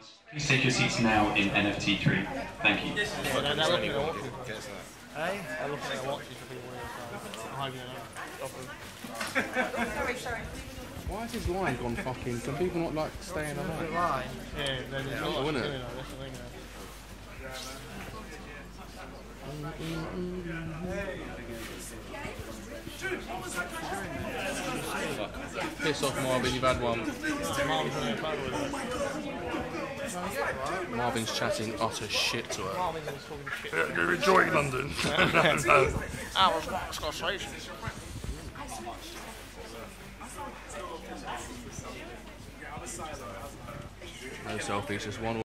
audience, please take your seats now in NFT 3. Thank you. But they're, they're looking at watches. Gets that. Hey? They're looking at watches for people here. So I'm hoping they don't. Sorry, sorry. Why has his line gone fucking? Can people not like stay in a line? Line. Yeah, there's yeah, not innit? doing that. That's the thing. though. Piss off, Marvin. You've had one. Marvin's in the photo with it. Marvin's chatting utter shit to her. Marvin's in talking shit. You're enjoying London. no, no. I was wax conversation. No selfies, just one.